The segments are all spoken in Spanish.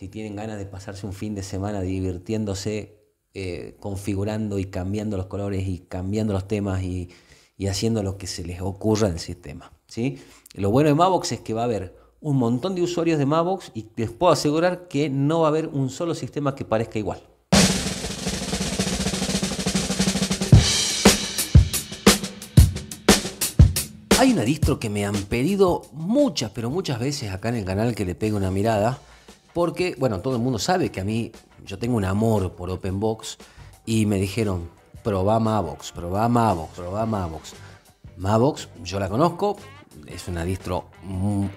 si tienen ganas de pasarse un fin de semana divirtiéndose, eh, configurando y cambiando los colores y cambiando los temas y, y haciendo lo que se les ocurra en el sistema. ¿sí? Lo bueno de Mavox es que va a haber un montón de usuarios de Mavox y les puedo asegurar que no va a haber un solo sistema que parezca igual. Hay una distro que me han pedido muchas, pero muchas veces acá en el canal que le pegue una mirada, porque, bueno, todo el mundo sabe que a mí yo tengo un amor por OpenBox y me dijeron, probá Mavox, probá Mavox, probá Mavox. Mavox, yo la conozco, es una distro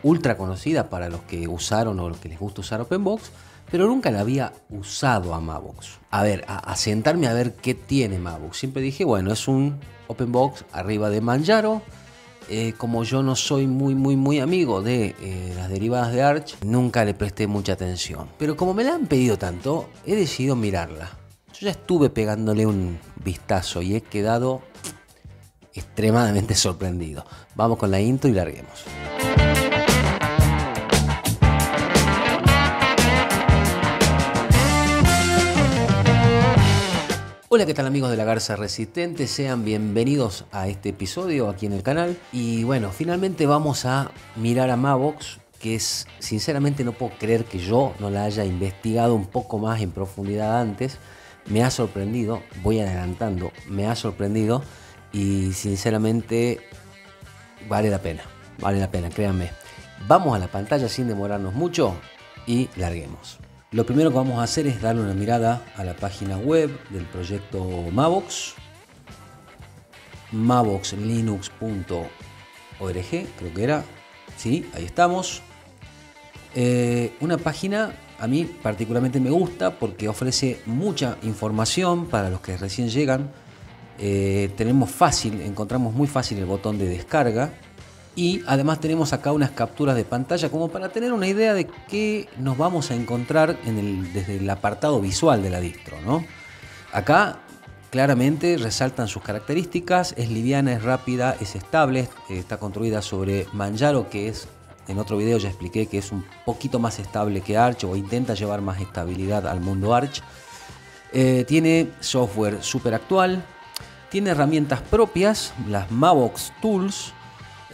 ultra conocida para los que usaron o los que les gusta usar OpenBox, pero nunca la había usado a Mavox. A ver, a, sentarme a ver qué tiene Mavox. Siempre dije, bueno, es un OpenBox arriba de Manjaro eh, como yo no soy muy, muy, muy amigo de eh, las derivadas de Arch, nunca le presté mucha atención. Pero como me la han pedido tanto, he decidido mirarla. Yo ya estuve pegándole un vistazo y he quedado extremadamente sorprendido. Vamos con la intro y larguemos. Hola, ¿qué tal amigos de la Garza Resistente? Sean bienvenidos a este episodio aquí en el canal. Y bueno, finalmente vamos a mirar a Mavox, que es, sinceramente no puedo creer que yo no la haya investigado un poco más en profundidad antes. Me ha sorprendido, voy adelantando, me ha sorprendido y sinceramente vale la pena, vale la pena, créanme. Vamos a la pantalla sin demorarnos mucho y larguemos. Lo primero que vamos a hacer es darle una mirada a la página web del proyecto Mavox, mavoxlinux.org, creo que era. Sí, ahí estamos. Eh, una página a mí particularmente me gusta porque ofrece mucha información para los que recién llegan. Eh, tenemos fácil, encontramos muy fácil el botón de descarga y además tenemos acá unas capturas de pantalla como para tener una idea de qué nos vamos a encontrar desde el apartado visual de la distro. ¿no? Acá claramente resaltan sus características, es liviana, es rápida, es estable, está construida sobre Manjaro que es, en otro video ya expliqué que es un poquito más estable que Arch o intenta llevar más estabilidad al mundo Arch. Eh, tiene software súper actual, tiene herramientas propias, las Mavox Tools,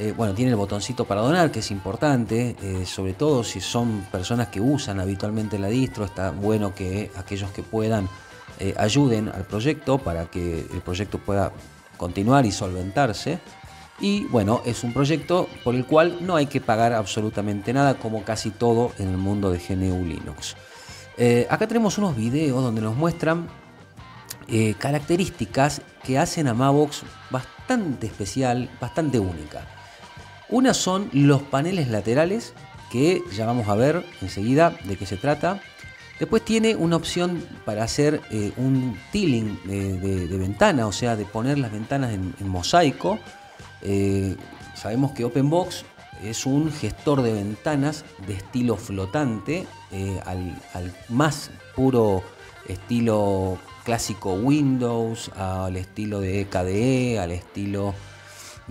eh, bueno, tiene el botoncito para donar, que es importante, eh, sobre todo si son personas que usan habitualmente la distro, está bueno que aquellos que puedan eh, ayuden al proyecto para que el proyecto pueda continuar y solventarse. Y bueno, es un proyecto por el cual no hay que pagar absolutamente nada, como casi todo en el mundo de GNU Linux. acá tenemos unos videos donde nos muestran características que hacen a Mavox bastante especial, bastante única. Una son los paneles laterales, que ya vamos a ver enseguida de qué se trata. Después tiene una opción para hacer eh, un tiling de, ventana, o sea, de poner las ventanas en, mosaico. Eh, sabemos que OpenBox es un gestor de ventanas de estilo flotante, eh, al, al, más puro estilo clásico Windows, al estilo de KDE, e, al estilo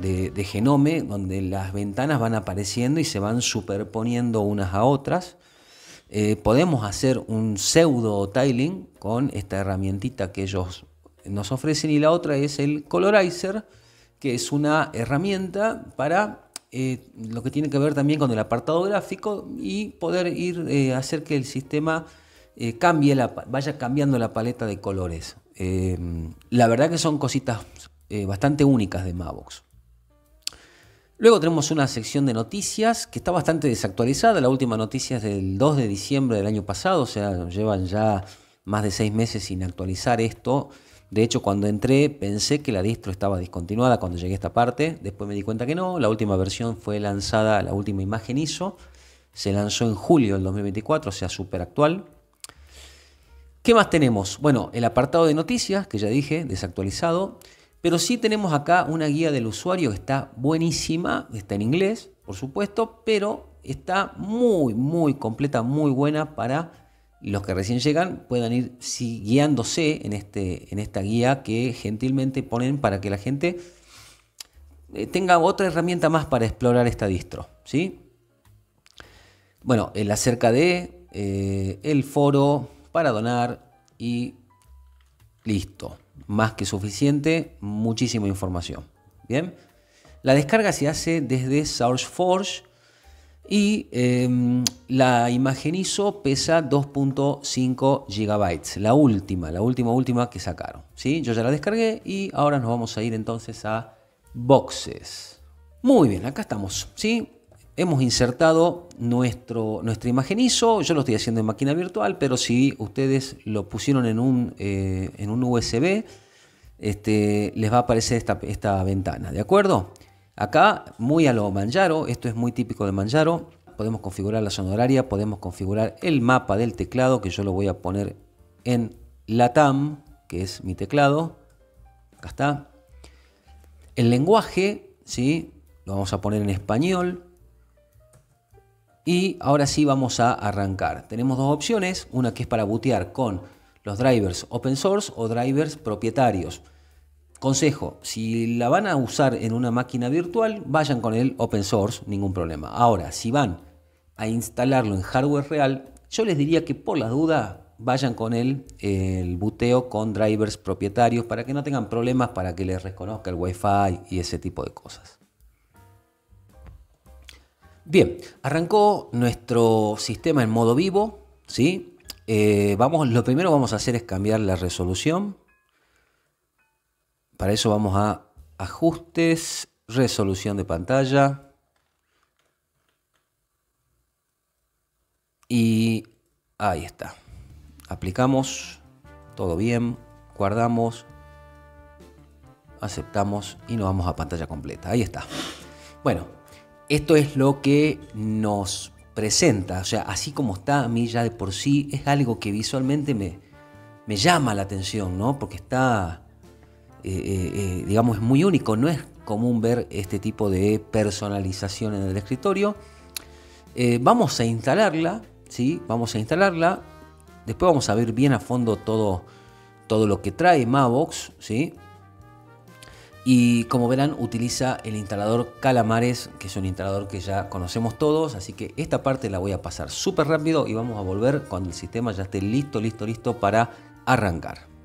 de, Genome, donde las ventanas van apareciendo y se van superponiendo unas a otras. Eh, podemos hacer un pseudo tiling con esta herramientita que ellos nos ofrecen y la otra es el colorizer, que es una herramienta para eh, lo que tiene que ver también con el apartado gráfico y poder ir eh, hacer que el sistema cambie la, vaya cambiando la paleta de colores. la verdad que son cositas bastante únicas de Mavox. Luego tenemos una sección de noticias que está bastante desactualizada. La última noticia es del 2 de diciembre del año pasado, o sea, llevan ya más de seis meses sin actualizar esto. De hecho, cuando entré pensé que la distro estaba discontinuada cuando llegué a esta parte. Después me di cuenta que no. La última versión fue lanzada, la última imagen ISO. Se lanzó en julio del 2024, o sea, súper actual. ¿Qué más tenemos? Bueno, el apartado de noticias, que ya dije, desactualizado. Pero sí tenemos acá una guía del usuario que está buenísima, está en inglés, por supuesto, pero está muy, muy completa, muy buena para los que recién llegan puedan ir guiándose en, este, en esta guía que gentilmente ponen para que la gente eh, tenga otra herramienta más para explorar esta distro. ¿sí? Bueno, el acerca de eh, el foro para donar y listo. Más que suficiente, muchísima información. Bien, la descarga se hace desde SourceForge y em, la imagen ISO pesa 2.5 GB, la última, la última, última que sacaron. ¿sí? Yo ya la descargué y ahora nos vamos a ir entonces a Boxes. Muy bien, acá estamos. ¿sí? Hemos insertado nuestro, nuestra imagen ISO, yo lo estoy haciendo en máquina virtual, pero si ustedes lo pusieron en un, eh, en un USB, este, les va a aparecer esta, esta ventana, ¿de acuerdo? Acá, muy a lo Manjaro, esto es muy típico de Manjaro, podemos configurar la zona horaria, podemos configurar el mapa del teclado, que yo lo voy a poner en LATAM, que es mi teclado. Acá está. El lenguaje, ¿sí? Lo vamos a poner en español. Y ahora sí vamos a arrancar. Tenemos dos opciones, una que es para bootear con los drivers open source o drivers propietarios. Consejo, si la van a usar en una máquina virtual, vayan con el open source, ningún problema. Ahora, si van a instalarlo en hardware real, yo les diría que por la duda vayan con el, el buteo con drivers propietarios para que no tengan problemas para que les reconozca el Wi-Fi y ese tipo de cosas. Bien, arrancó nuestro sistema en modo vivo, ¿sí? Eh, vamos, lo primero que vamos a hacer es cambiar la resolución para eso vamos a ajustes, resolución de pantalla. Y ahí está. Aplicamos, todo bien, guardamos, aceptamos y nos vamos a pantalla completa. Ahí está. Bueno, esto es lo que nos presenta. O sea, así como está a mí ya de por sí, es algo que visualmente me, llama la atención, ¿no? Porque está eh, eh, eh, digamos, es muy único. No es común ver este tipo de personalización en el escritorio. vamos a instalarla, ¿sí? Vamos a instalarla. Después vamos a ver bien a fondo todo, todo lo que trae Mavox, ¿sí? Y como verán, utiliza el instalador Calamares, que es un instalador que ya conocemos todos. Así que esta parte la voy a pasar súper rápido y vamos a volver cuando el sistema ya esté listo, listo, listo para arrancar.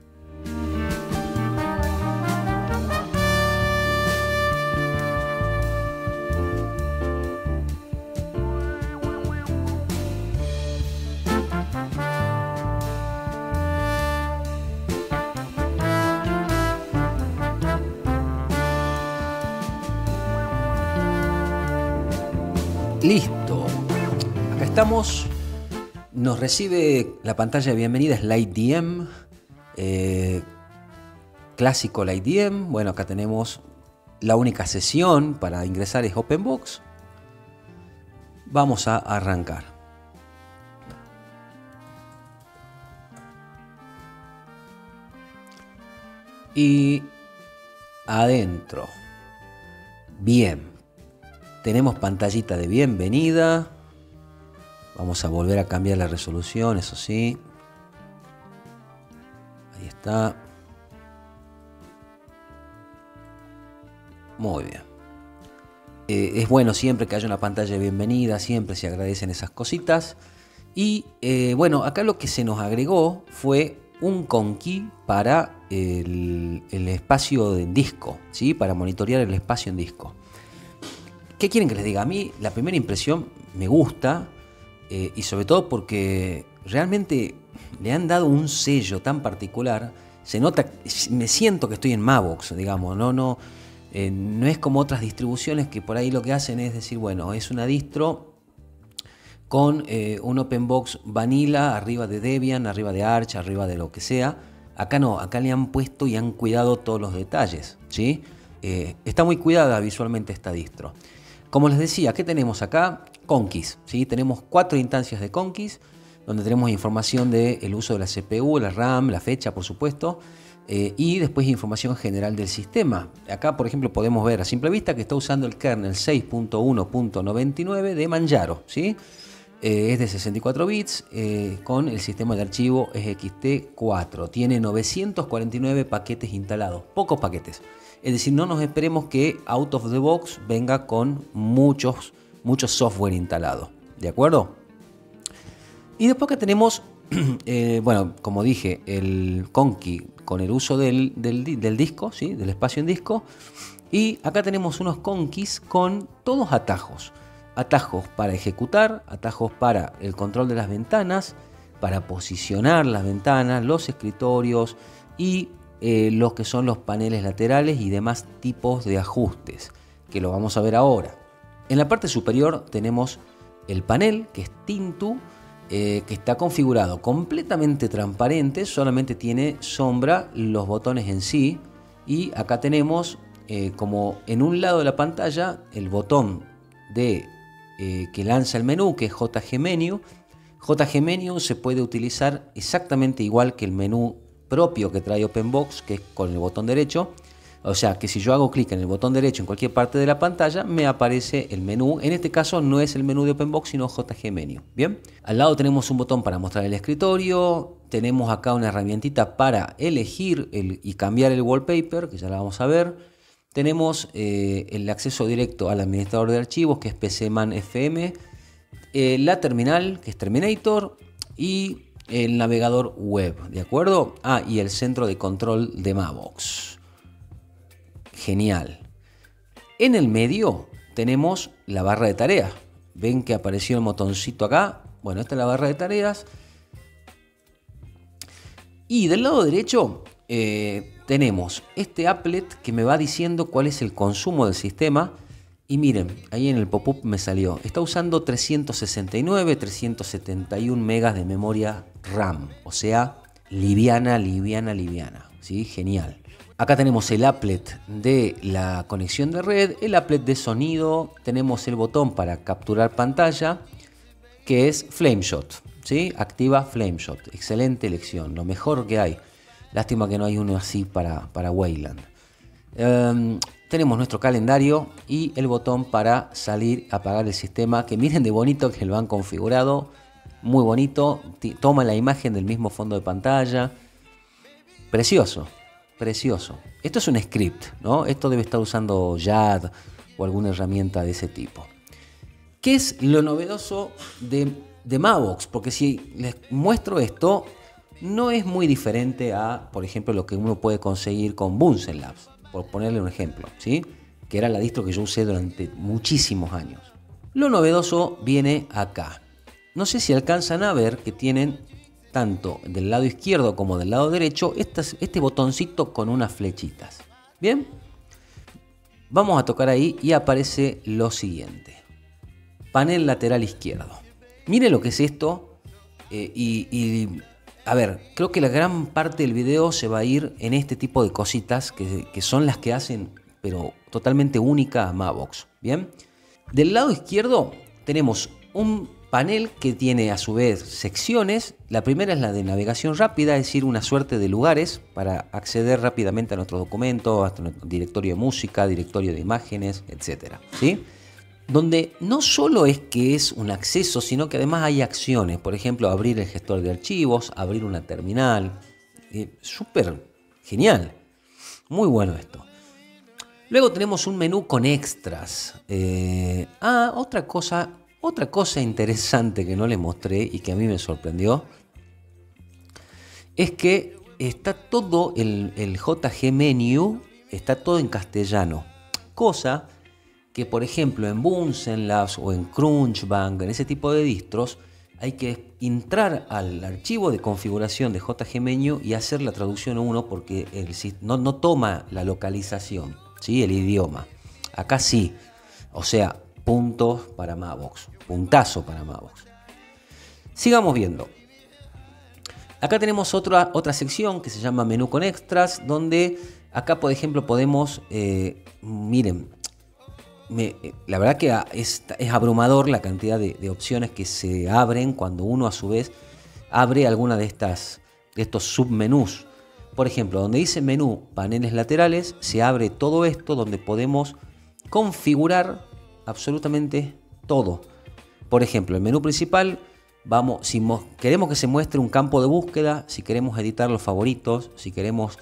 Nos recibe la pantalla de bienvenida, es LightDM. Eh, clásico LightDM. Bueno, acá tenemos la única sesión para ingresar es OpenBox. Vamos a arrancar. Y adentro. Bien. Tenemos pantallita de bienvenida. Vamos a volver a cambiar la resolución, eso sí. Ahí está. Muy bien. Eh, es bueno siempre que haya una pantalla de bienvenida, siempre se agradecen esas cositas. Y eh, bueno, acá lo que se nos agregó fue un conquí para el, el espacio en disco, ¿sí? para monitorear el espacio en disco. ¿Qué quieren que les diga? A mí la primera impresión me gusta eh, y sobre todo porque realmente le han dado un sello tan particular. Se nota, me siento que estoy en Mavox, digamos, no, no, eh, no es como otras distribuciones que por ahí lo que hacen es decir, bueno, es una distro con eh, un OpenBox vanilla arriba de Debian, arriba de Arch, arriba de lo que sea. Acá no, acá le han puesto y han cuidado todos los detalles, ¿sí? está muy cuidada visualmente esta distro. Como les decía, ¿qué tenemos acá? Conquis. ¿sí? Tenemos cuatro instancias de Conquis, donde tenemos información del uso de la CPU, la RAM, la fecha, por supuesto, eh, y después información general del sistema. Acá, por ejemplo, podemos ver a simple vista que está usando el kernel 6.1.99 de Manjaro. ¿sí? Eh, es de 64 bits eh, con el sistema de archivo XT4. Tiene 949 paquetes instalados, pocos paquetes. Es decir, no nos esperemos que out of the box venga con muchos, muchos software instalado. ¿De acuerdo? Y después que tenemos, eh, bueno, como dije, el conky con el uso del, disco, ¿sí? del espacio en disco. Y acá tenemos unos conkis con todos atajos. Atajos para ejecutar, atajos para el control de las ventanas, para posicionar las ventanas, los escritorios y eh, los que son los paneles laterales y demás tipos de ajustes, que lo vamos a ver ahora. En la parte superior tenemos el panel, que es Tintu, eh, que está configurado completamente transparente, solamente tiene sombra los botones en sí. Y acá tenemos eh, como en un lado de la pantalla el botón de, eh, que lanza el menú, que es JG Menu. JG Menu se puede utilizar exactamente igual que el menú propio que trae OpenBox, que es con el botón derecho. O sea que si yo hago clic en el botón derecho en cualquier parte de la pantalla, me aparece el menú. En este caso no es el menú de OpenBox, sino JG Menu. Bien, al lado tenemos un botón para mostrar el escritorio. Tenemos acá una herramientita para elegir y cambiar el wallpaper, que ya la vamos a ver. Tenemos eh, el acceso directo al administrador de archivos, que es PCMan FM. Eh, la terminal, que es Terminator. Y el navegador web, ¿de acuerdo? Ah, y el centro de control de Mavox genial. En el medio tenemos la barra de tareas. Ven que apareció el botoncito acá. Bueno, esta es la barra de tareas. Y del lado derecho eh, tenemos este applet que me va diciendo cuál es el consumo del sistema. Y miren, ahí en el pop-up me salió. Está usando 369, 371 megas de memoria RAM. O sea, liviana, liviana, liviana. ¿sí? Genial. Acá tenemos el applet de la conexión de red, el applet de sonido, tenemos el botón para capturar pantalla, que es Flameshot, ¿sí? Activa Flameshot, excelente elección, lo mejor que hay. Lástima que no hay uno así para, para Wayland. Em, tenemos nuestro calendario y el botón para salir, apagar el sistema, que miren de bonito que lo han configurado, muy bonito, toma la imagen del mismo fondo de pantalla, precioso, precioso. Esto es un script, ¿no? Esto debe estar usando YAD o alguna herramienta de ese tipo. ¿Qué es lo novedoso de, de Mavox? Porque si les muestro esto, no es muy diferente a, por ejemplo, lo que uno puede conseguir con Bunsen Labs, por ponerle un ejemplo, ¿sí? Que era la distro que yo usé durante muchísimos años. Lo novedoso viene acá. No sé si alcanzan a ver que tienen tanto del lado izquierdo como del lado derecho este, botoncito con unas flechitas. Bien, vamos a tocar ahí y aparece lo siguiente. Panel lateral izquierdo. Mire lo que es esto eh, y, a ver, creo que la gran parte del video se va a ir en este tipo de cositas que, que son las que hacen, pero totalmente única a Mavox. Bien, del lado izquierdo tenemos un panel que tiene a su vez secciones. La primera es la de navegación rápida, es decir, una suerte de lugares para acceder rápidamente a nuestros documentos, a nuestro directorio de música, directorio de imágenes, etc. ¿sí? Donde no solo es que es un acceso, sino que además hay acciones. Por ejemplo, abrir el gestor de archivos, abrir una terminal. Eh, súper genial. Muy bueno esto. Luego tenemos un menú con extras. Eh, ah, otra cosa otra cosa interesante que no le mostré y que a mí me sorprendió es que está todo el, JG Menu, está todo en castellano. Cosa que, por ejemplo, en Bunsen Labs o en Crunchbang, en ese tipo de distros, hay que entrar al archivo de configuración de JG Menu y hacer la traducción 1 porque el, no, no toma la localización, ¿sí? el idioma. Acá sí. O sea, puntos para Mavox. Puntazo para Mavox. Sigamos viendo. Acá tenemos otra, otra sección que se llama menú con extras, donde acá, por ejemplo, podemos, eh, miren, eh, la verdad que es, abrumador la cantidad de, opciones que se abren cuando uno a su vez abre alguna de, estas, de estos submenús. Por ejemplo, donde dice menú paneles laterales, se abre todo esto donde podemos configurar absolutamente todo. Por ejemplo, el menú principal, vamos, si queremos que se muestre un campo de búsqueda, si queremos editar los favoritos, si queremos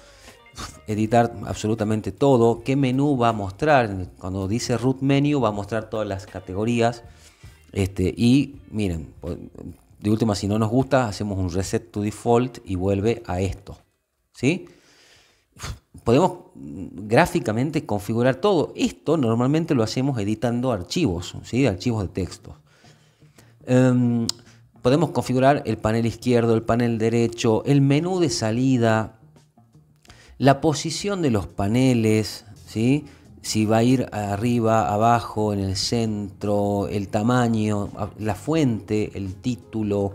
editar absolutamente todo, qué menú va a mostrar. Cuando dice root menu va a mostrar todas las categorías. Este, y miren, De última, si no nos gusta, hacemos un reset to default y vuelve a esto. ¿Sí? Podemos gráficamente configurar todo. Esto normalmente lo hacemos editando archivos, ¿sí? archivos de texto. Em, podemos configurar el panel izquierdo, el panel derecho, el menú de salida, la posición de los paneles, ¿sí? si va a ir arriba, abajo, en el centro, el tamaño, la fuente, el título,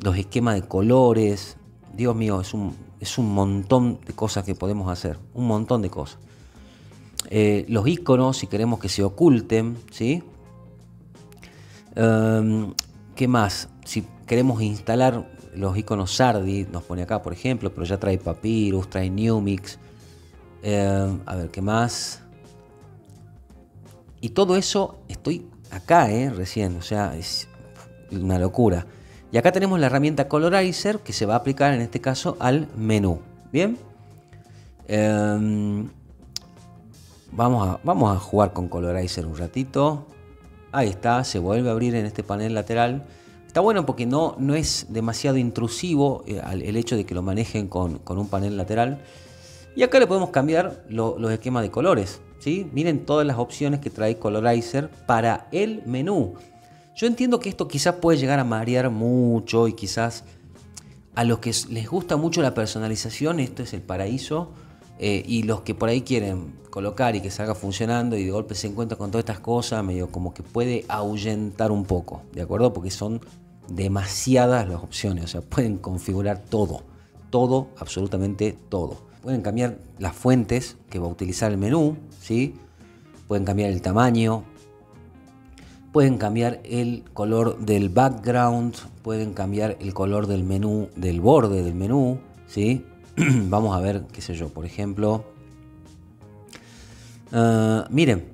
los esquemas de colores. Dios mío, es un, es un montón de cosas que podemos hacer, un montón de cosas. Eh, los iconos, si queremos que se oculten, ¿sí? Em, ¿Qué más? Si queremos instalar los iconos Sardi, nos pone acá, por ejemplo, pero ya trae Papyrus, trae Newmix. Em, a ver, ¿qué más? Y todo eso estoy acá, ¿eh? recién, o sea, es una locura. Y acá tenemos la herramienta Colorizer que se va a aplicar en este caso al menú. Bien. Em, vamos a jugar con Colorizer un ratito. Ahí está, se vuelve a abrir en este panel lateral. Está bueno porque no, no es demasiado intrusivo eh, el hecho de que lo manejen con, un panel lateral. Y acá le podemos cambiar los esquemas de colores. Miren todas las opciones que trae Colorizer para el menú. Yo entiendo que esto quizás puede llegar a marear mucho y quizás a los que les gusta mucho la personalización, esto es el paraíso. Eh, y los que por ahí quieren colocar y que salga funcionando y de golpe se encuentran con todas estas cosas, medio como que puede ahuyentar un poco, ¿de acuerdo? Porque son demasiadas las opciones, o sea, pueden configurar todo, todo, absolutamente todo. Pueden cambiar las fuentes que va a utilizar el menú, ¿sí? Pueden cambiar el tamaño, pueden cambiar el color del background, pueden cambiar el color del menú, del borde del menú, ¿sí? Vamos a ver, qué sé yo, por ejemplo. Ah, miren,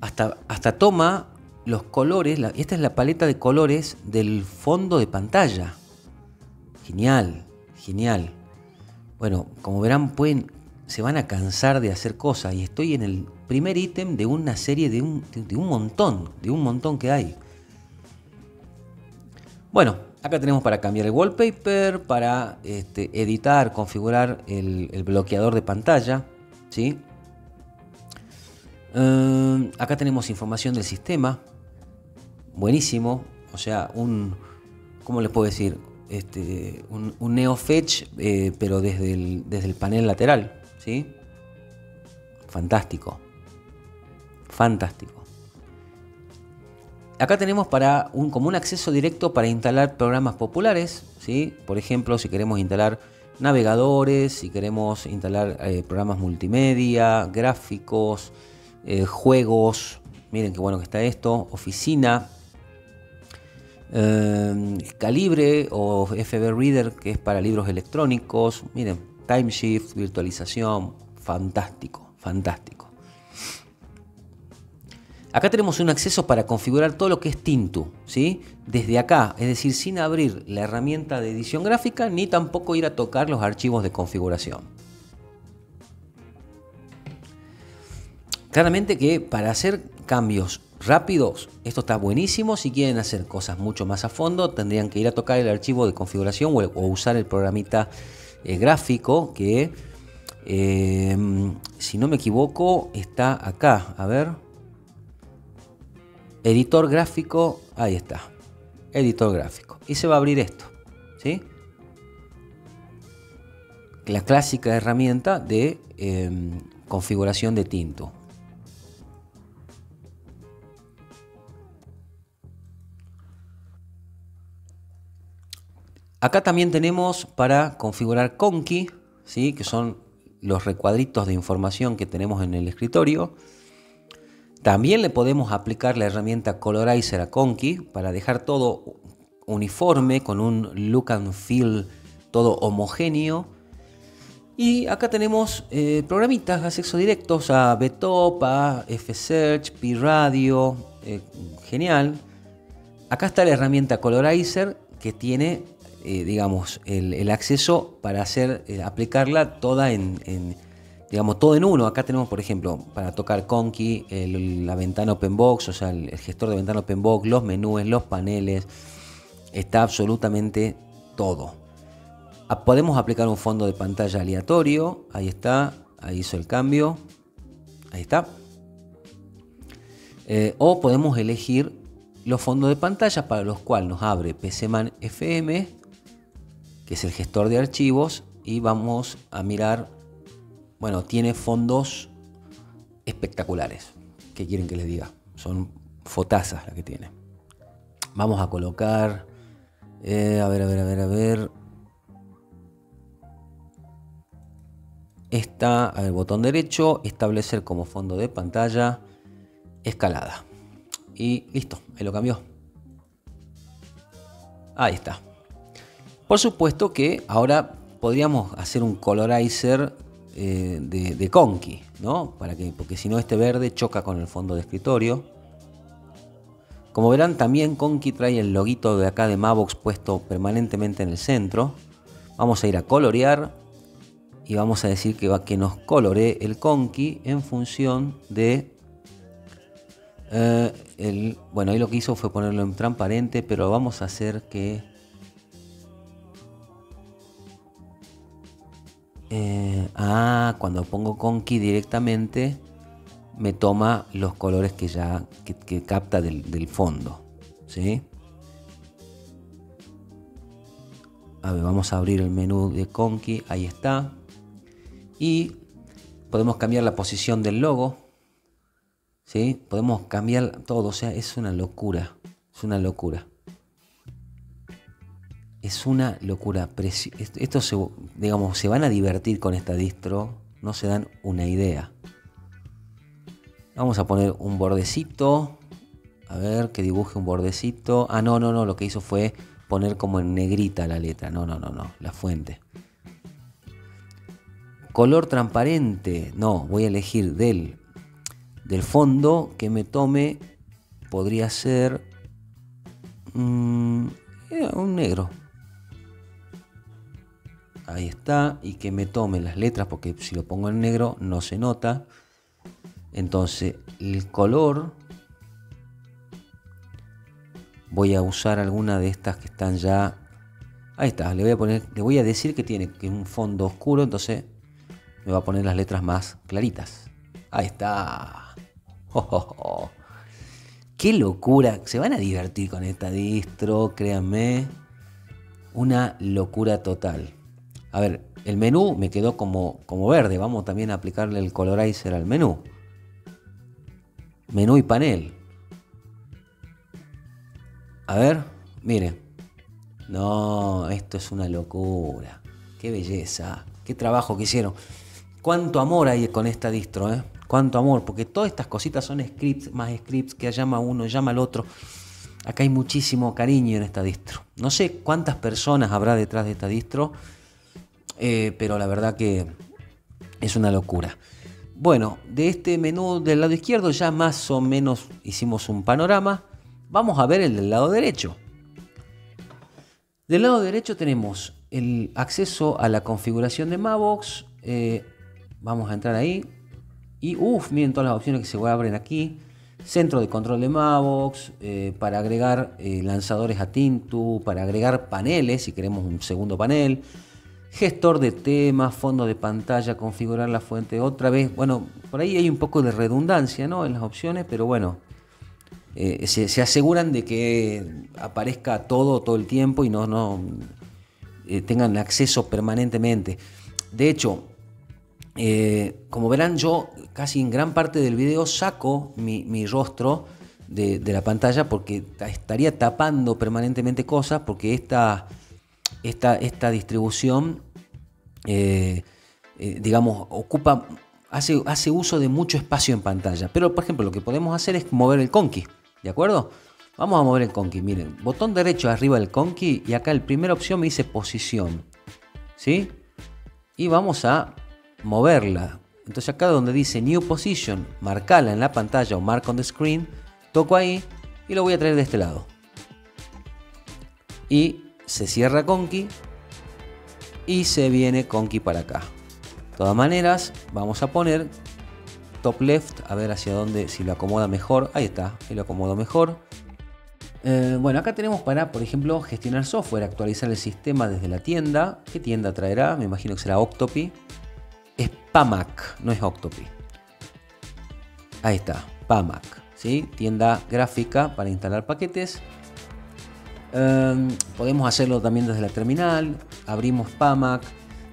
hasta, hasta toma los colores, esta es la paleta de colores del fondo de pantalla. Genial, genial. Bueno, como verán, pueden, se van a cansar de hacer cosas y estoy en el primer ítem de una serie de un, montón, de un montón que hay. Bueno, acá tenemos para cambiar el wallpaper, para este, editar, configurar el, bloqueador de pantalla, ¿sí? Eh, acá tenemos información del sistema, buenísimo, o sea, un, ¿cómo les puedo decir? este, un, un Neo Fetch, eh, pero desde el, desde el panel lateral. ¿sí? Fantástico. Fantástico. Acá tenemos para un, como un acceso directo para instalar programas populares. ¿sí? Por ejemplo, si queremos instalar navegadores, si queremos instalar eh, programas multimedia, gráficos, eh, juegos. Miren qué bueno que está esto. Oficina, Em, Calibre o FB Reader, que es para libros electrónicos. Miren, Timeshift, virtualización, fantástico, fantástico. Acá tenemos un acceso para configurar todo lo que es Tintu, ¿sí? Desde acá, es decir, sin abrir la herramienta de edición gráfica ni tampoco ir a tocar los archivos de configuración. Claramente que para hacer cambios rápidos. Esto está buenísimo. Si quieren hacer cosas mucho más a fondo, tendrían que ir a tocar el archivo de configuración o, usar el programita eh, gráfico que, eh, si no me equivoco, está acá. A ver. Editor gráfico. Ahí está. Editor gráfico. Y se va a abrir esto. ¿Sí? La clásica herramienta de eh, configuración de tinto. Acá también tenemos para configurar Conky, ¿sí? que son los recuadritos de información que tenemos en el escritorio. También le podemos aplicar la herramienta Colorizer a Conky para dejar todo uniforme con un look and feel todo homogéneo. Y acá tenemos eh, programitas de acceso directos a Betop, a Fsearch, P-Radio, eh, genial. Acá está la herramienta Colorizer que tiene eh, digamos, el, acceso para hacer, eh, aplicarla toda en, digamos, todo en uno. Acá tenemos, por ejemplo, para tocar Conky, la ventana OpenBox, o sea, el, gestor de ventana OpenBox, los menús, los paneles, Está absolutamente todo. Ah, podemos aplicar un fondo de pantalla aleatorio. Ahí está. Ahí hizo el cambio. Ahí está. Eh, o podemos elegir los fondos de pantalla para los cuales nos abre PCMan FM, que es el gestor de archivos, y vamos a mirar, bueno, tiene fondos espectaculares. ¿Qué quieren que les diga? Son fotazas las que tiene. Vamos a colocar, eh, a ver, a ver, a ver, a ver. Está el botón derecho, establecer como fondo de pantalla, escalada. Y listo, ahí lo cambió. Ahí está. Por supuesto que ahora podríamos hacer un colorizer eh, de, de, Conky, ¿no? Para que, porque si no este verde choca con el fondo de escritorio. Como verán también Conky trae el loguito de acá de Mavox puesto permanentemente en el centro. Vamos a ir a colorear y vamos a decir que, va, que nos colore el conky en función de eh, el, bueno ahí lo que hizo fue ponerlo en transparente pero vamos a hacer que eh, ah cuando pongo conky directamente me toma los colores que ya que, capta del, fondo ¿sí? Vamos a abrir el menú de Conky, ahí está y podemos cambiar la posición del logo. ¿sí? Podemos cambiar todo, o sea, es una locura, es una locura. Es una locura. Esto se, digamos, se van a divertir con esta distro, no se dan una idea. Vamos a poner un bordecito. A ver, que dibuje un bordecito. Ah, no, no, no, lo que hizo fue poner como en negrita la letra. No, no, no, no, la fuente. Color transparente, no, voy a elegir del, del fondo que me tome, podría ser mm, eh, un negro. Ahí está, y que me tome las letras, porque si lo pongo en negro no se nota. Entonces, el color, voy a usar alguna de estas que están ya... Ahí está, le voy a poner, le voy a decir que tiene que un fondo oscuro, entonces me va a poner las letras más claritas. Ahí está. ¡Qué locura! Se van a divertir con esta distro, créanme. Una locura total. A ver, el menú me quedó como, como verde. Vamos también a aplicarle el colorizer al menú. Menú y panel. A ver, miren. No, esto es una locura. Qué belleza. Qué trabajo que hicieron cuánto amor hay con esta distro, ¿eh? Cuánto amor, porque todas estas cositas son scripts, más scripts que llama uno, llama al otro. Acá hay muchísimo cariño en esta distro. No sé cuántas personas habrá detrás de esta distro, eh, pero la verdad que es una locura. Bueno, de este menú del lado izquierdo ya más o menos hicimos un panorama. Vamos a ver el del lado derecho. Del lado derecho tenemos el acceso a la configuración de Mavox, eh, Vamos a entrar ahí. Y uff, miren todas las opciones que se abren aquí. Centro de control de Mavox, eh, para agregar lanzadores a Tintu, para agregar paneles si queremos un segundo panel. Gestor de temas, fondo de pantalla, configurar la fuente otra vez. Bueno, por ahí hay un poco de redundancia ¿no? en las opciones, pero bueno, eh, se, aseguran de que aparezca todo todo el tiempo y no, no tengan acceso permanentemente. De hecho, eh, como verán, yo casi en gran parte del video saco mi, rostro de, la pantalla porque estaría tapando permanentemente cosas porque esta, esta, esta distribución, eh, eh, digamos, ocupa, hace, hace uso de mucho espacio en pantalla. Pero, por ejemplo, lo que podemos hacer es mover el conky, ¿de acuerdo? Vamos a mover el conky, miren, botón derecho arriba del conky y acá la primera opción me dice posición, ¿sí? Y vamos a moverla. Entonces acá donde dice New Position, marcala en la pantalla o mark on the screen, toco ahí y lo voy a traer de este lado. Y se cierra Conky y se viene Conky para acá. De todas maneras, vamos a poner top left, a ver hacia dónde, si lo acomoda mejor. Ahí está, ahí lo acomodo mejor. Eh, bueno, acá tenemos para, por ejemplo, gestionar software, actualizar el sistema desde la tienda. ¿Qué tienda traerá? Me imagino que será Octopi. Es Pamac, no es Octopi. Ahí está, Pamac, ¿sí? Tienda gráfica para instalar paquetes. Em, podemos hacerlo también desde la terminal. Abrimos Pamac,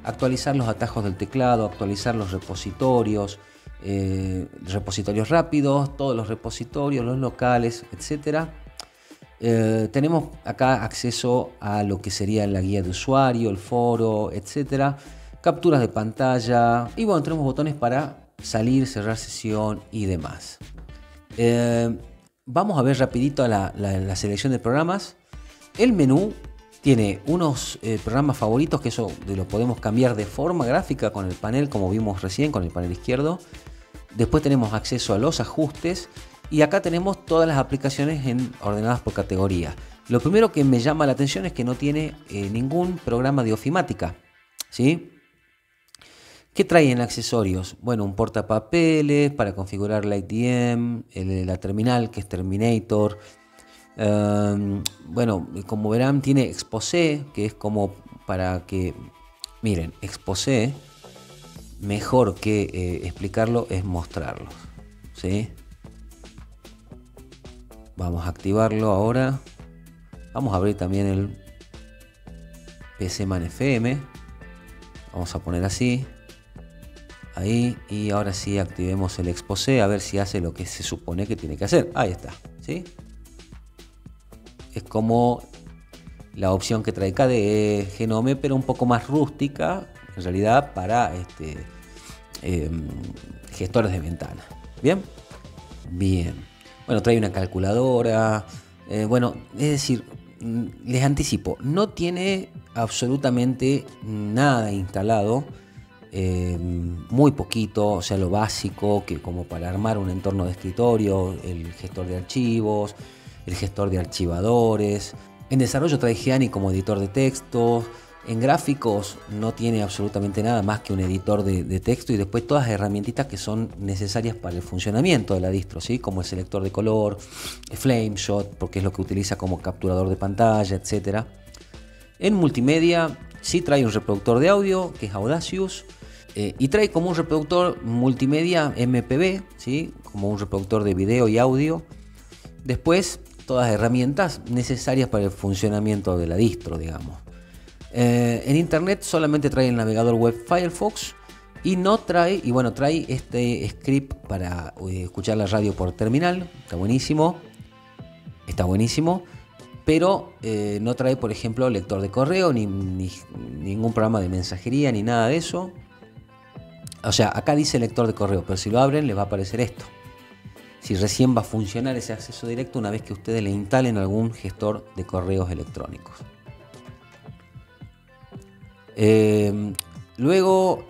actualizar los atajos del teclado, actualizar los repositorios, eh, repositorios rápidos, todos los repositorios, los locales, etc. Eh, tenemos acá acceso a lo que sería la guía de usuario, el foro, etc. Capturas de pantalla y bueno, tenemos botones para salir, cerrar sesión y demás. Eh, vamos a ver rapidito la, la selección de programas. El menú tiene unos eh, programas favoritos que eso lo podemos cambiar de forma gráfica con el panel como vimos recién con el panel izquierdo. Después tenemos acceso a los ajustes y acá tenemos todas las aplicaciones en, ordenadas por categoría. Lo primero que me llama la atención es que no tiene eh, ningún programa de ofimática. ¿sí? ¿Qué trae en accesorios? Bueno, un portapapeles para configurar la ITM, la terminal que es Terminator, Em, bueno, como verán, tiene exposé, que es como para que, miren, exposé, mejor que eh, explicarlo es mostrarlo. ¿sí? Vamos a activarlo ahora. Vamos a abrir también el PC Man FM. Vamos a poner así. Ahí. Y ahora sí activemos el exposé a ver si hace lo que se supone que tiene que hacer. Ahí está. ¿Sí? Es como la opción que trae KDE, Genome, pero un poco más rústica, en realidad, para este, em, gestores de ventana. ¿Bien? Bien. Bueno, trae una calculadora. Eh, bueno, es decir, mm, les anticipo, no tiene absolutamente nada instalado. Em, muy poquito, o sea, lo básico, que como para armar un entorno de escritorio, el gestor de archivos, el gestor de archivadores. En desarrollo trae Gianni como editor de texto. En gráficos no tiene absolutamente nada más que un editor de, texto y después todas las herramientitas que son necesarias para el funcionamiento de la distro, ¿sí? como el selector de color, Flameshot, porque es lo que utiliza como capturador de pantalla, etc. En multimedia sí trae un reproductor de audio, que es Audacious, eh, y trae como un reproductor multimedia MPB, ¿sí? como un reproductor de video y audio. Después todas herramientas necesarias para el funcionamiento de la distro, digamos. Eh, en internet solamente trae el navegador web Firefox y no trae, y bueno, trae este script para eh, escuchar la radio por terminal, está buenísimo, está buenísimo, pero eh, no trae, por ejemplo, lector de correo, ni, ningún programa de mensajería, ni nada de eso. O sea, acá dice lector de correo, pero si lo abren les va a aparecer esto si recién va a funcionar ese acceso directo una vez que ustedes le instalen algún gestor de correos electrónicos. Eh, luego,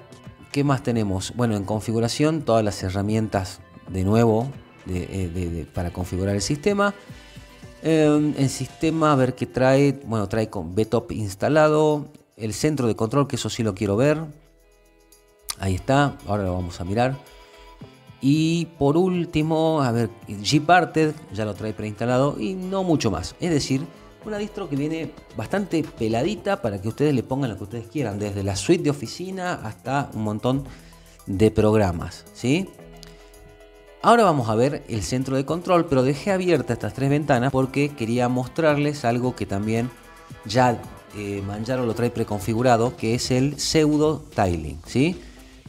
¿qué más tenemos? Bueno, en configuración, todas las herramientas de nuevo eh, para configurar el sistema. Eh, el sistema, a ver qué trae. Bueno, trae con BTOP instalado. El centro de control, que eso sí lo quiero ver. Ahí está, ahora lo vamos a mirar. Y por último, a ver, Gparted ya lo trae preinstalado y no mucho más. Es decir, una distro que viene bastante peladita para que ustedes le pongan lo que ustedes quieran, desde la suite de oficina hasta un montón de programas, ¿sí? Ahora vamos a ver el centro de control, pero dejé abiertas estas tres ventanas porque quería mostrarles algo que también ya eh, Manjaro lo trae preconfigurado, que es el pseudo tiling, ¿sí?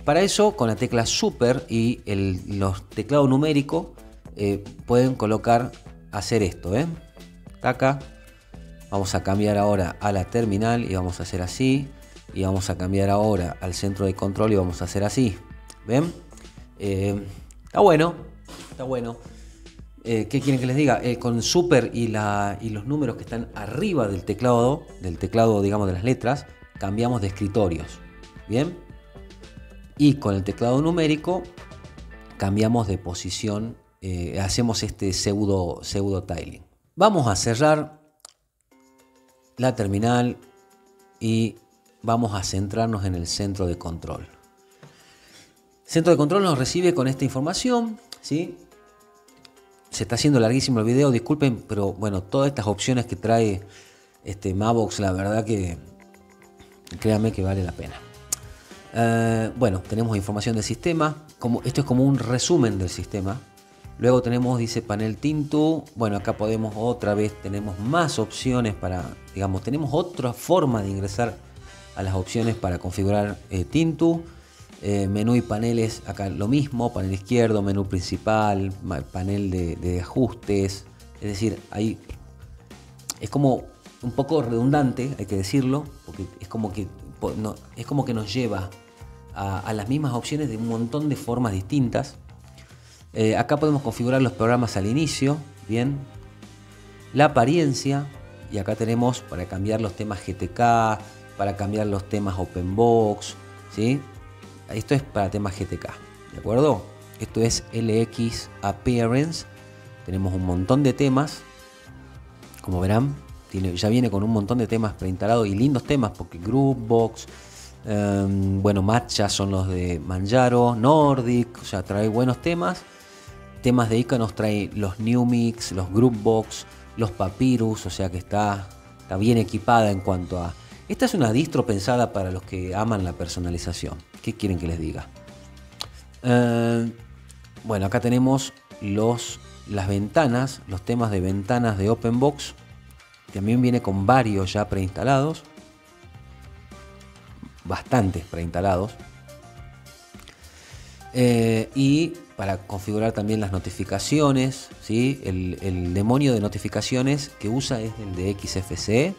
Para eso, con la tecla Super y el, los teclado numérico, eh, pueden colocar, hacer esto. ¿eh? Acá. Vamos a cambiar ahora a la terminal y vamos a hacer así. Y vamos a cambiar ahora al centro de control y vamos a hacer así. ¿Ven? Eh, está bueno. Está bueno. ¿Qué quieren que les diga? con Super y, la, y los números que están arriba del teclado, del teclado, digamos, de las letras, cambiamos de escritorios. ¿Bien? Y con el teclado numérico cambiamos de posición, eh, hacemos este pseudo, pseudo tiling. Vamos a cerrar la terminal y vamos a centrarnos en el centro de control. centro de control nos recibe con esta información, ¿sí? se está haciendo larguísimo el video, disculpen, pero bueno, todas estas opciones que trae este Mavox, la verdad que créanme que vale la pena. Eh, bueno, tenemos información del sistema. Como, esto es como un resumen del sistema. Luego tenemos, dice panel Tintu. Bueno, acá podemos otra vez, tenemos más opciones para, digamos, tenemos otra forma de ingresar a las opciones para configurar eh, Tintu. Eh, menú y paneles, acá lo mismo, panel izquierdo, menú principal, panel de, ajustes. Es decir, ahí es como un poco redundante, hay que decirlo, porque es como que, es como que nos lleva a, las mismas opciones de un montón de formas distintas. Eh, acá podemos configurar los programas al inicio, bien. La apariencia, y acá tenemos para cambiar los temas GTK, para cambiar los temas OpenBox, ¿sí? Esto es para temas GTK, ¿de acuerdo? Esto es LX Appearance. Tenemos un montón de temas. Como verán, tiene, ya viene con un montón de temas preinstalados y lindos temas porque Groupbox, em, bueno, Matcha son los de Manjaro, Nordic, o sea, trae buenos temas. Temas de Ica nos trae los New Mix, los Groupbox, los Papyrus, o sea que está, bien equipada en cuanto a... Esta es una distro pensada para los que aman la personalización. ¿Qué quieren que les diga? Eh, bueno, acá tenemos los, las ventanas, los temas de ventanas de OpenBox. También viene con varios ya preinstalados. Bastantes preinstalados. Eh, y para configurar también las notificaciones, ¿sí? el, demonio de notificaciones que usa es el de XFCE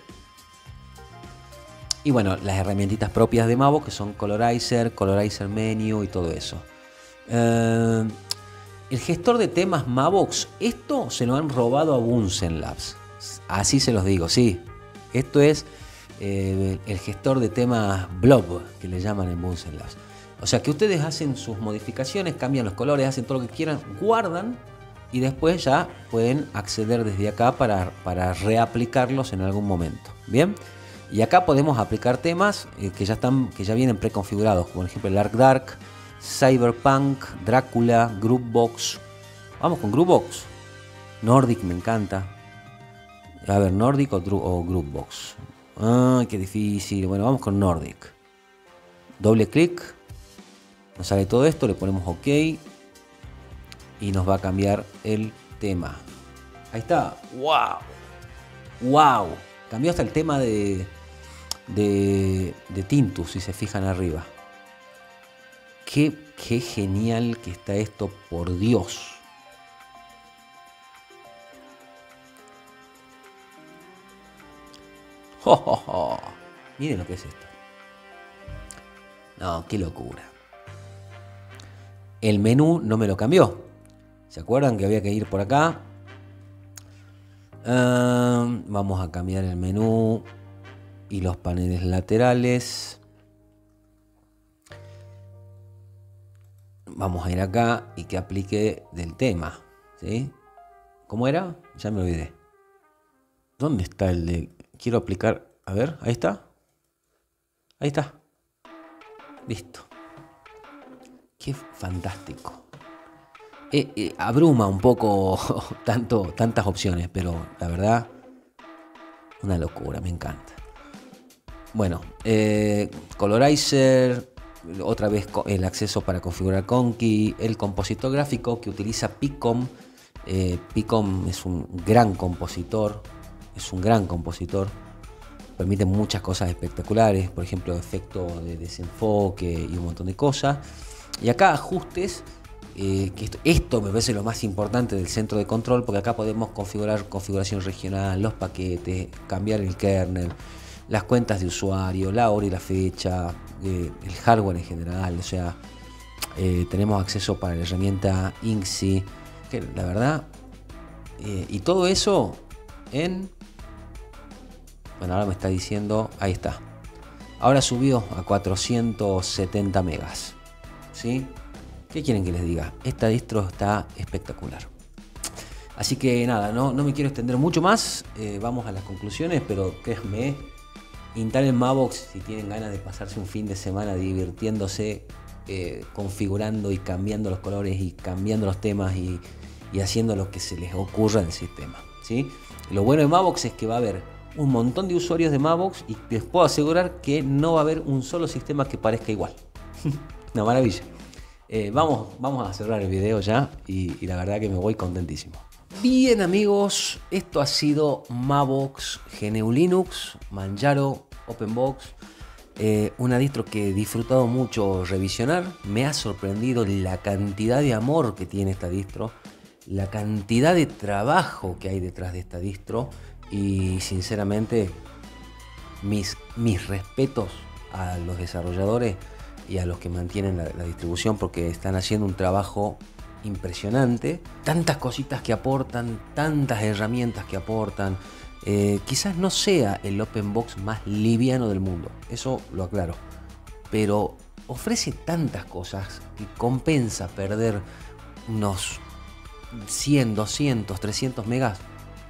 y bueno, las herramientitas propias de Mavo que son Colorizer, Colorizer Menu y todo eso. Eh, el gestor de temas Mavox, esto se lo han robado a Bunsen Labs. Así se los digo, sí. Esto es eh, el gestor de temas Blob, que le llaman en Bunsen. O sea que ustedes hacen sus modificaciones, cambian los colores, hacen todo lo que quieran, guardan y después ya pueden acceder desde acá para, para reaplicarlos en algún momento. Bien. Y acá podemos aplicar temas eh, que, ya están, que ya vienen preconfigurados, como por ejemplo el Arc Dark, Cyberpunk, Drácula, Groupbox. Vamos con Groupbox. Nordic me encanta. A ver, Nordic o, o Groupbox. Ay, qué difícil. Bueno, vamos con Nordic. Doble clic. Nos sale todo esto, le ponemos OK. Y nos va a cambiar el tema. Ahí está. ¡Wow! ¡Wow! Cambió hasta el tema de, de, Tintus, si se fijan arriba. Qué, qué genial que está esto, por Dios. Miren lo que es esto. No, qué locura. El menú no me lo cambió. ¿Se acuerdan que había que ir por acá? Ah, vamos a cambiar el menú y los paneles laterales. Vamos a ir acá y que aplique del tema. ¿sí? ¿Cómo era? Ya me olvidé. ¿Dónde está el de... Quiero aplicar... A ver, ahí está. Ahí está. Listo. Qué fantástico. Eh, eh, abruma un poco tanto, tantas opciones, pero la verdad, una locura, me encanta. Bueno, eh, Colorizer, otra vez el acceso para configurar Conky, el compositor gráfico que utiliza Picom. Picom es un gran compositor, es un gran compositor, permite muchas cosas espectaculares, por ejemplo, efecto de desenfoque y un montón de cosas. Y acá ajustes, eh, que esto, me parece lo más importante del centro de control, porque acá podemos configurar configuración regional, los paquetes, cambiar el kernel las cuentas de usuario, la hora y la fecha, eh, el hardware en general, o sea, eh, tenemos acceso para la herramienta INXI, que la verdad, y todo eso en, bueno, ahora me está diciendo, ahí está, ahora subió a 470 megas, ¿sí? ¿Qué quieren que les diga? Esta distro está espectacular. Así que nada, no, no me quiero extender mucho más. vamos a las conclusiones, pero créanme, Instalen Mavox si tienen ganas de pasarse un fin de semana divirtiéndose, eh, configurando y cambiando los colores y cambiando los temas y, y haciendo lo que se les ocurra en el sistema. ¿sí? Lo bueno de Mavox es que va a haber un montón de usuarios de Mavox y les puedo asegurar que no va a haber un solo sistema que parezca igual. Una maravilla. Eh, vamos, vamos a cerrar el video ya y, la verdad que me voy contentísimo. Bien amigos, esto ha sido Mavox, GNU Linux, Manjaro, OpenBox. Eh, una distro que he disfrutado mucho revisionar. Me ha sorprendido la cantidad de amor que tiene esta distro, la cantidad de trabajo que hay detrás de esta distro y sinceramente mis, mis respetos a los desarrolladores y a los que mantienen la, distribución porque están haciendo un trabajo impresionante. Tantas cositas que aportan, tantas herramientas que aportan. Eh, quizás no sea el open box más liviano del mundo, eso lo aclaro. Pero ofrece tantas cosas que compensa perder unos 100, 200, 300 megas.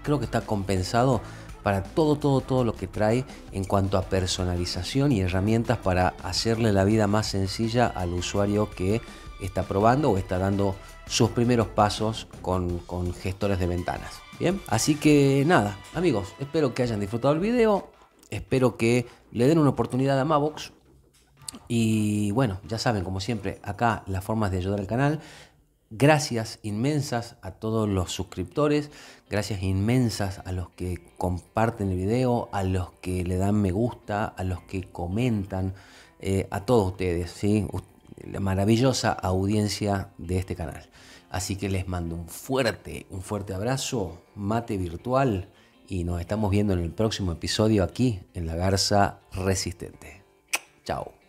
Creo que está compensado para todo, todo, todo lo que trae en cuanto a personalización y herramientas para hacerle la vida más sencilla al usuario que está probando o está dando sus primeros pasos con, gestores de ventanas. Bien, así que nada, amigos, espero que hayan disfrutado el video, espero que le den una oportunidad a Mavox. Y bueno, ya saben, como siempre, acá las formas de ayudar al canal. Gracias inmensas a todos los suscriptores, gracias inmensas a los que comparten el video, a los que le dan me gusta, a los que comentan, eh, a todos ustedes, ¿sí? la maravillosa audiencia de este canal. Así que les mando un fuerte, un fuerte abrazo, mate virtual y nos estamos viendo en el próximo episodio aquí en La Garza Resistente. Chao.